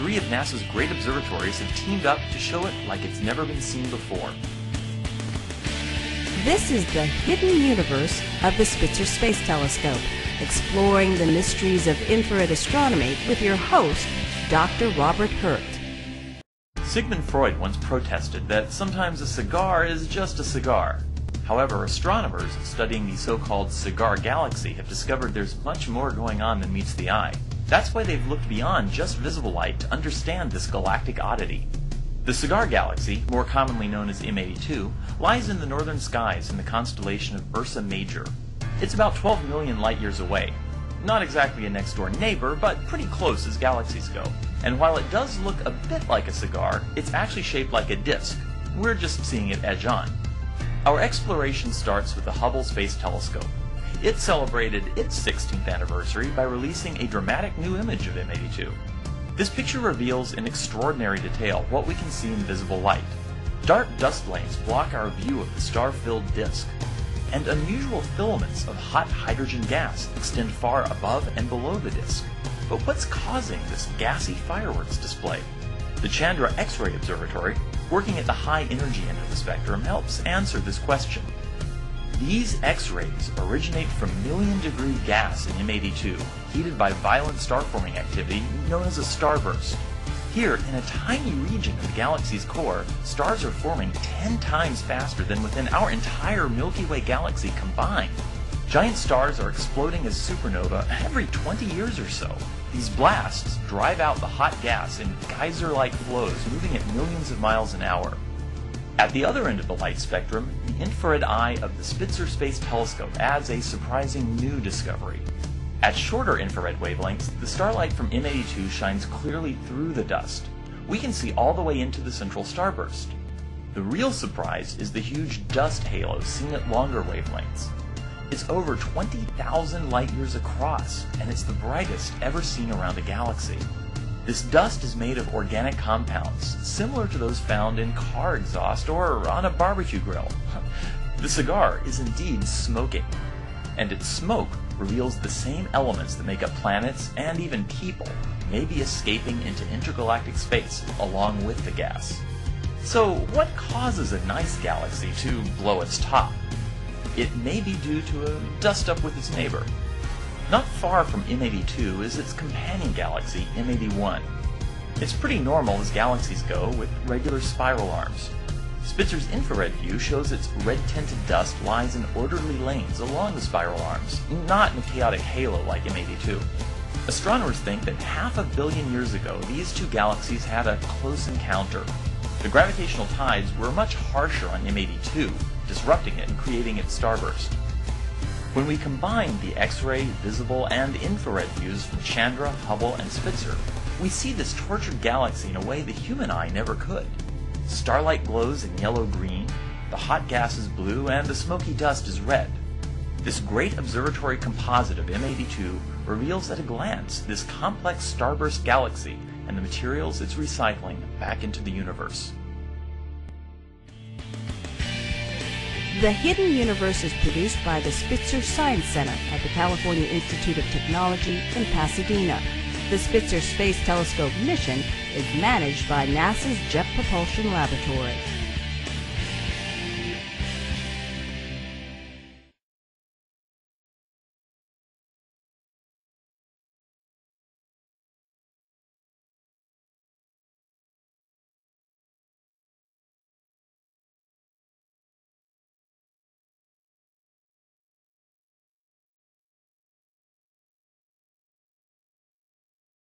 three of NASA's great observatories have teamed up to show it like it's never been seen before. This is the hidden universe of the Spitzer Space Telescope, exploring the mysteries of infrared astronomy with your host, Dr. Robert Hurt. Sigmund Freud once protested that sometimes a cigar is just a cigar. However, astronomers studying the so-called cigar galaxy have discovered there's much more going on than meets the eye. That's why they've looked beyond just visible light to understand this galactic oddity. The Cigar Galaxy, more commonly known as M82, lies in the northern skies in the constellation of Ursa Major. It's about 12 million light years away. Not exactly a next door neighbor, but pretty close as galaxies go. And while it does look a bit like a cigar, it's actually shaped like a disc. We're just seeing it edge on. Our exploration starts with the Hubble Space Telescope. It celebrated its 16th anniversary by releasing a dramatic new image of M82. This picture reveals in extraordinary detail what we can see in visible light. Dark dust lanes block our view of the star-filled disk, and unusual filaments of hot hydrogen gas extend far above and below the disk. But what's causing this gassy fireworks display? The Chandra X-ray Observatory, working at the high energy end of the spectrum, helps answer this question. These X-rays originate from million degree gas in M82, heated by violent star forming activity known as a starburst. Here, in a tiny region of the galaxy's core, stars are forming 10 times faster than within our entire Milky Way galaxy combined. Giant stars are exploding as supernova every 20 years or so. These blasts drive out the hot gas in geyser-like flows moving at millions of miles an hour. At the other end of the light spectrum, the infrared eye of the Spitzer Space Telescope adds a surprising new discovery. At shorter infrared wavelengths, the starlight from M82 shines clearly through the dust. We can see all the way into the central starburst. The real surprise is the huge dust halo seen at longer wavelengths. It's over 20,000 light years across, and it's the brightest ever seen around a galaxy. This dust is made of organic compounds, similar to those found in car exhaust or on a barbecue grill. The cigar is indeed smoking, and its smoke reveals the same elements that make up planets and even people may be escaping into intergalactic space along with the gas. So, what causes a nice galaxy to blow its top? It may be due to a dust up with its neighbor. Not far from M82 is its companion galaxy, M81. It's pretty normal as galaxies go, with regular spiral arms. Spitzer's infrared view shows its red-tinted dust lies in orderly lanes along the spiral arms, not in a chaotic halo like M82. Astronomers think that half a billion years ago, these two galaxies had a close encounter. The gravitational tides were much harsher on M82, disrupting it and creating its starburst. When we combine the X-ray, visible, and infrared views from Chandra, Hubble, and Spitzer, we see this tortured galaxy in a way the human eye never could. Starlight glows in yellow-green, the hot gas is blue, and the smoky dust is red. This great observatory composite of M82 reveals at a glance this complex starburst galaxy and the materials it's recycling back into the universe. The Hidden Universe is produced by the Spitzer Science Center at the California Institute of Technology in Pasadena. The Spitzer Space Telescope mission is managed by NASA's Jet Propulsion Laboratory.